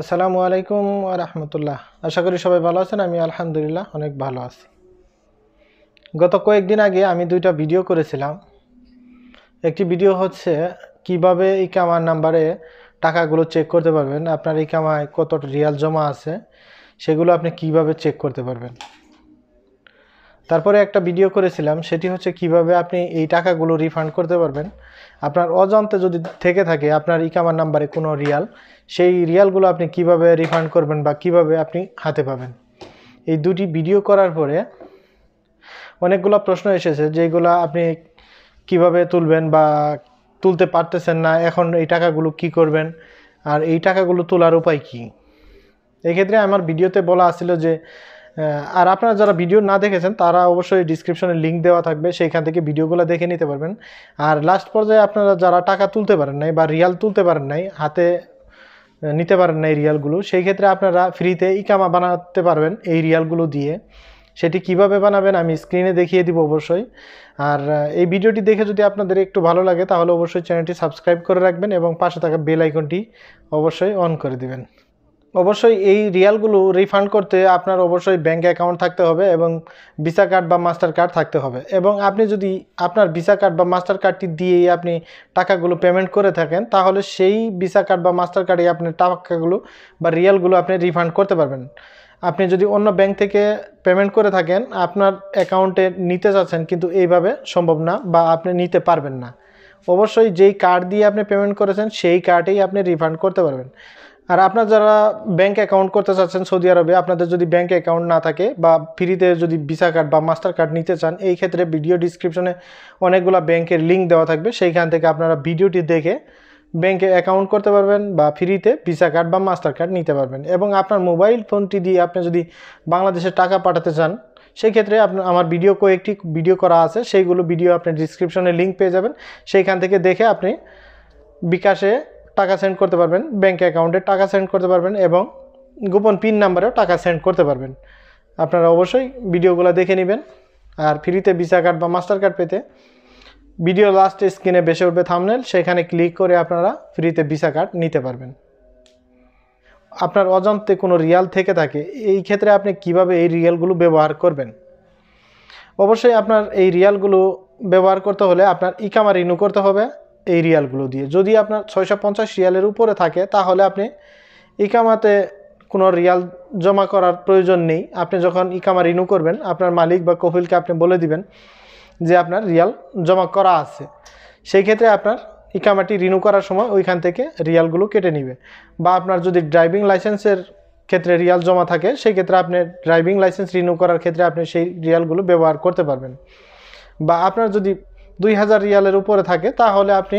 আসসালামু আলাইকুম রহমতুল্লাহ। আশা করি সবাই ভালো আছেন, আমি আলহামদুলিল্লাহ অনেক ভালো আছি। গত কয়েকদিন আগে আমি দুইটা ভিডিও করেছিলাম। একটি ভিডিও হচ্ছে কীভাবে কামার নাম্বারে টাকাগুলো চেক করতে পারবেন, আপনার ইকামায় কত রিয়াল জমা আছে, সেগুলো আপনি কীভাবে চেক করতে পারবেন। তারপরে একটা ভিডিও করেছিলাম, সেটি হচ্ছে কীভাবে আপনি এই টাকাগুলো রিফান্ড করতে পারবেন। আপনার অজান্তে যদি থেকে থাকে, আপনার ইকামার নাম্বারে কোনো রিয়াল সেই রিয়ালগুলো আপনি কীভাবে রিফান্ড করবেন বা কীভাবে আপনি হাতে পাবেন। এই দুটি ভিডিও করার পরে অনেকগুলো প্রশ্ন এসেছে, যেগুলো আপনি কীভাবে তুলবেন বা তুলতে পারতেছেন না, এখন এই টাকাগুলো কি করবেন, আর এই টাকাগুলো তোলার উপায় কী? এক্ষেত্রে আমার ভিডিওতে বলা আছিল যে আর আপনারা যারা ভিডিও না দেখেছেন, তারা অবশ্যই ডিসক্রিপশনে লিঙ্ক দেওয়া থাকবে, সেইখান থেকে ভিডিওগুলো দেখে নিতে পারবেন। আর লাস্ট পর্যায়ে আপনারা যারা টাকা তুলতে পারেন নাই বা রিয়াল তুলতে পারেন নাই, হাতে নিতে পারেন না এই রিয়ালগুলো সেই ক্ষেত্রে আপনারা ফ্রিতে ইকামা বানাতে পারবেন এই রিয়ালগুলো দিয়ে। সেটি কীভাবে বানাবেন আমি স্ক্রিনে দেখিয়ে দিব অবশ্যই। আর এই ভিডিওটি দেখে যদি আপনাদের একটু ভালো লাগে, তাহলে অবশ্যই চ্যানেলটি সাবস্ক্রাইব করে রাখবেন এবং পাশে থাকা বেল আইকনটি অবশ্যই অন করে দিবেন। অবশ্যই এই রিয়ালগুলো রিফান্ড করতে আপনার অবশ্যই ব্যাঙ্ক অ্যাকাউন্ট থাকতে হবে এবং ভিসা কার্ড বা মাস্টার কার্ড থাকতে হবে। এবং আপনি যদি আপনার ভিসা কার্ড বা মাস্টার কার্ডটি দিয়েই আপনি টাকাগুলো পেমেন্ট করে থাকেন, তাহলে সেই ভিসা কার্ড বা মাস্টার কার্ডে আপনি টাকাগুলো বা রিয়ালগুলো আপনি রিফান্ড করতে পারবেন। আপনি যদি অন্য ব্যাংক থেকে পেমেন্ট করে থাকেন, আপনার অ্যাকাউন্টে নিতে চাচ্ছেন কিন্তু এইভাবে সম্ভব না বা আপনি নিতে পারবেন না। অবশ্যই যেই কার্ড দিয়ে আপনি পেমেন্ট করেছেন, সেই কার্ডেই আপনি রিফান্ড করতে পারবেন। আর আপনার যারা ব্যাংক অ্যাকাউন্ট করতে চাচ্ছেন সৌদি আরবে, আপনাদের যদি ব্যাংক অ্যাকাউন্ট না থাকে বা ফ্রিতে যদি ভিসা কার্ড বা মাস্টার কার্ড নিতে চান, এই ক্ষেত্রে ভিডিও ডিসক্রিপশনে অনেকগুলো ব্যাংকের লিঙ্ক দেওয়া থাকবে। সেইখান থেকে আপনারা ভিডিওটি দেখে ব্যাংকে অ্যাকাউন্ট করতে পারবেন বা ফ্রিতে ভিসা কার্ড বা মাস্টার কার্ড নিতে পারবেন। এবং আপনার মোবাইল ফোনটি দিয়ে আপনি যদি বাংলাদেশে টাকা পাঠাতে চান সেই ক্ষেত্রে আপনার আমার ভিডিও কয়েকটি ভিডিও করা আছে, সেইগুলো ভিডিও আপনি ডিসক্রিপশনে লিঙ্ক পেয়ে যাবেন। সেইখান থেকে দেখে আপনি বিকাশে টাকা সেন্ড করতে পারবেন ব্যাঙ্ক অ্যাকাউন্টে টাকা সেন্ড করতে পারবেন এবং গোপন পিন নাম্বারেও টাকা সেন্ড করতে পারবেন। আপনারা অবশ্যই ভিডিওগুলো দেখে নেবেন আর ফ্রিতে ভিসা কার্ড বা মাস্টার কার্ড পেতে ভিডিও লাস্ট স্ক্রিনে বেসে উঠবে থামনেল সেখানে ক্লিক করে আপনারা ফ্রিতে ভিসা কার্ড নিতে পারবেন। আপনার অজান্তে কোনো রিয়াল থেকে থাকে, এই ক্ষেত্রে আপনি কীভাবে এই রিয়ালগুলো ব্যবহার করবেন? অবশ্যই আপনার এই রিয়ালগুলো ব্যবহার করতে হলে আপনার ইকামা রিনিউ করতে হবে এই রিয়ালগুলো দিয়ে। যদি আপনার ছয়শো পঞ্চাশ রিয়ালের উপরে থাকে, তাহলে আপনি ইকামাতে কোনো রিয়াল জমা করার প্রয়োজন নেই। আপনি যখন ইকামা রিনিউ করবেন, আপনার মালিক বা কফিলকে আপনি বলে দিবেন যে আপনার রিয়াল জমা করা আছে। সেই ক্ষেত্রে আপনার ইকামাটি রিনিউ করার সময় ওইখান থেকে রিয়ালগুলো কেটে নিবে। বা আপনার যদি ড্রাইভিং লাইসেন্সের ক্ষেত্রে রিয়াল জমা থাকে, সেই ক্ষেত্রে আপনি ড্রাইভিং লাইসেন্স রিনিউ করার ক্ষেত্রে আপনি সেই রিয়ালগুলো ব্যবহার করতে পারবেন। বা আপনার যদি দুই হাজার রিয়ালের উপরে থাকে, তাহলে আপনি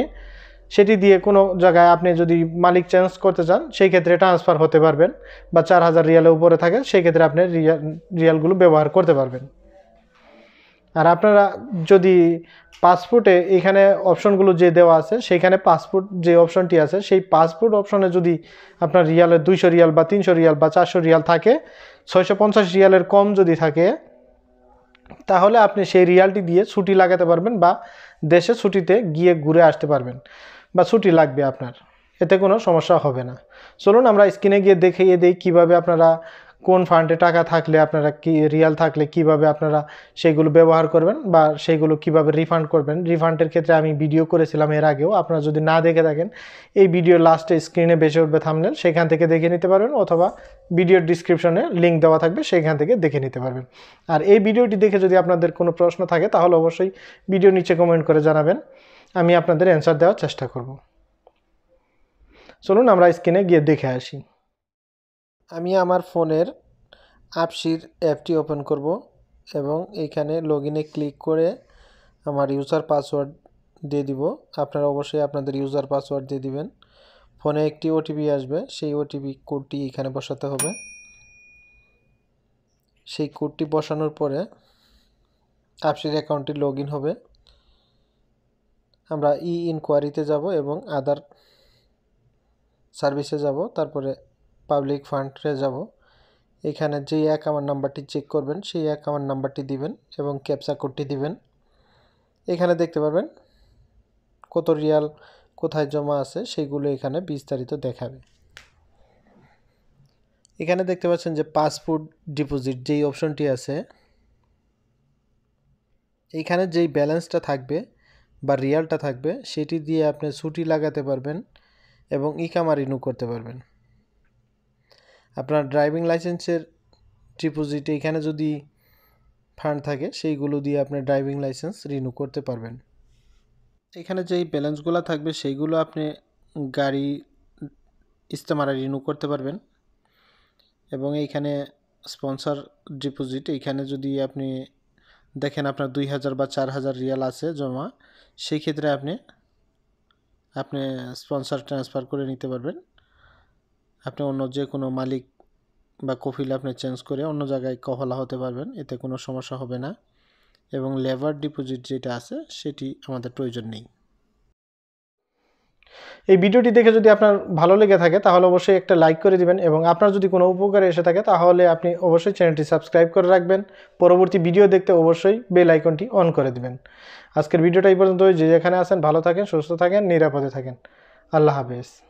সেটি দিয়ে কোনো জায়গায় আপনি যদি মালিক চেঞ্জ করতে চান, সেই ক্ষেত্রে ট্রান্সফার হতে পারবেন বা চার হাজার রিয়ালের উপরে থাকে, সেই ক্ষেত্রে আপনি রিয়াল রিয়ালগুলো ব্যবহার করতে পারবেন। আর আপনারা যদি পাসপোর্টে এখানে অপশনগুলো যে দেওয়া আছে সেইখানে পাসপোর্ট যে অপশনটি আছে, সেই পাসপোর্ট অপশনে যদি আপনার রিয়ালের দুইশো রিয়াল বা তিনশো রিয়াল বা চারশো রিয়াল থাকে, ছয়শো পঞ্চাশ রিয়ালের কম যদি থাকে তাহলে আপনি সেই রিয়ালটি দিয়ে ছুটি লাগাতে পারবেন বা দেশে ছুটিতে গিয়ে ঘুরে আসতে পারবেন বা ছুটি লাগবে আপনার। এতে কোনো সমস্যা হবে না। চলুন আমরা স্ক্রিনে গিয়ে দেখিয়ে দিই কীভাবে আপনারা কোন ফান্ডে টাকা থাকলে আপনারা কি রিয়াল থাকলে কীভাবে আপনারা সেগুলো ব্যবহার করবেন বা সেগুলো কীভাবে রিফান্ড করবেন? রিফান্ডের ক্ষেত্রে আমি ভিডিও করেছিলাম এর আগেও। আপনারা যদি না দেখে থাকেন, এই ভিডিও লাস্টে স্ক্রিনে বেসে উঠবে থামনেল সেখান থেকে দেখে নিতে পারবেন অথবা ভিডিওর ডিসক্রিপশনে লিঙ্ক দেওয়া থাকবে, সেখান থেকে দেখে নিতে পারবেন। আর এই ভিডিওটি দেখে যদি আপনাদের কোনো প্রশ্ন থাকে, তাহলে অবশ্যই ভিডিও নিচে কমেন্ট করে জানাবেন। আমি আপনাদের অ্যান্সার দেওয়ার চেষ্টা করব। চলুন আমরা স্ক্রিনে গিয়ে দেখে আসি। আমি আমার ফোনের আপসির অ্যাপটি ওপেন করব এবং এইখানে লগ ক্লিক করে আমার ইউজার পাসওয়ার্ড দিয়ে দিব। আপনারা অবশ্যই আপনাদের ইউজার পাসওয়ার্ড দিয়ে দিবেন। ফোনে একটি ওটিপি আসবে, সেই ওটিপি কোডটি এখানে বসাতে হবে। সেই কোডটি বসানোর পরে আপসির অ্যাকাউন্টটি লগ হবে। আমরা ই ইনকোয়ারিতে যাব এবং আদার সার্ভিসে যাব। তারপরে পাবলিক ফান্ডে যাব। এখানে যেই অ্যাকাউন্ট নাম্বারটি চেক করবেন, সেই অ্যাকাউন্ট নাম্বারটি দিবেন এবং ক্যাপচা কোডটি দিবেন। এখানে দেখতে পারবেন কত রিয়াল কোথায় জমা আছে সেইগুলো এখানে বিস্তারিত দেখাবে। এখানে দেখতে পাচ্ছেন যে পাসপোর্ট ডিপোজিট যেই অপশনটি আছে এইখানে যেই ব্যালেন্সটা থাকবে বা রিয়ালটা থাকবে, সেটি দিয়ে আপনি ছুটি লাগাতে পারবেন এবং ইকামা রিনিউ করতে পারবেন। আপনার ড্রাইভিং লাইসেন্সের ডিপোজিট এখানে যদি ফান্ড থাকে, সেইগুলো দিয়ে আপনি ড্রাইভিং লাইসেন্স রিনিউ করতে পারবেন। এখানে যেই ব্যালেন্সগুলো থাকবে, সেইগুলো আপনি গাড়ি ইস্তেমারা রিনিউ করতে পারবেন। এবং এইখানে স্পন্সর ডিপোজিট, এইখানে যদি আপনি দেখেন আপনার দুই হাজার বা চার হাজার রিয়াল আছে জমা, সেই ক্ষেত্রে আপনি আপনি স্পন্সর ট্রান্সফার করে নিতে পারবেন। আপনি অন্য যে কোনো মালিক বা কফিল আপনি চেঞ্জ করে অন্য জায়গায় কফলা হতে পারবেন, এতে কোনো সমস্যা হবে না। এবং লেবার ডিপোজিট যেটা আছে, সেটি আমাদের প্রয়োজন নেই। এই ভিডিওটি দেখে যদি আপনার ভালো লেগে থাকে, তাহলে অবশ্যই একটা লাইক করে দিবেন এবং আপনার যদি কোনো উপকারে এসে থাকে, তাহলে আপনি অবশ্যই চ্যানেলটি সাবস্ক্রাইব করে রাখবেন। পরবর্তী ভিডিও দেখতে অবশ্যই বেল আইকনটি অন করে দিবেন। আজকের ভিডিওটা এই পর্যন্ত যে যেখানে আছেন, ভালো থাকেন, সুস্থ থাকেন, নিরাপদে থাকেন। আল্লাহ হাফেজ।